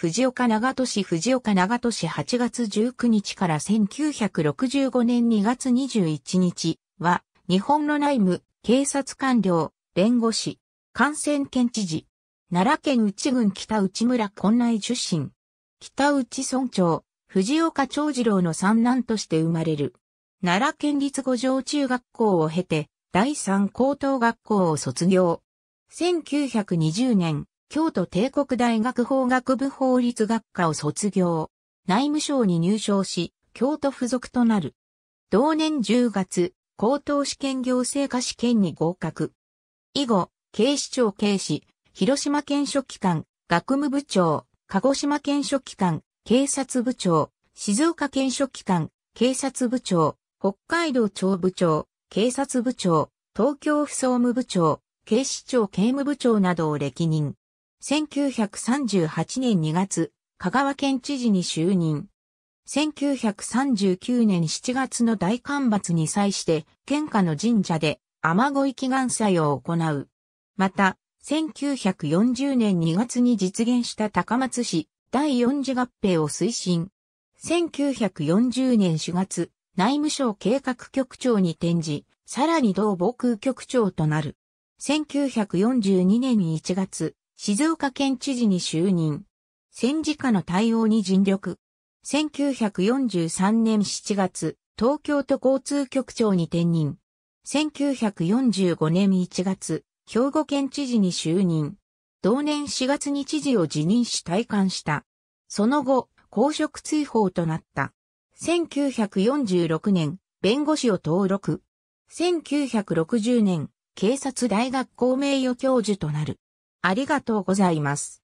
藤岡長門市藤岡長門市8月19日から1965年2月21日は、日本の内務、警察官僚、弁護士、感染県知事、奈良県内郡北内村根内出身、北内村長、藤岡長次郎の三男として生まれる。奈良県立五条中学校を経て、第三高等学校を卒業。1920年、京都帝国大学法学部法律学科を卒業。内務省に入省し、京都附属となる。同年10月、高等試験行政科試験に合格。以後、警視庁警視、広島県書記官、学務部長、鹿児島県書記官、警察部長、静岡県書記官、警察部長、北海道庁部長、警察部長、東京府総務部長、警視庁警務部長などを歴任。1938年2月、香川県知事に就任。1939年7月の大干ばつに際して、県下の神社で雨乞い祈願祭を行う。また、1940年2月に実現した高松市第四次合併を推進。1940年4月、内務省計画局長に転じ、さらに同防空局長となる。1942年1月、静岡県知事に就任。戦時下の対応に尽力。1943年7月、東京都交通局長に転任。1945年1月、兵庫県知事に就任。同年4月に知事を辞任し退官した。その後、公職追放となった。1946年、弁護士を登録。1960年、警察大学校名誉教授となる。ありがとうございます。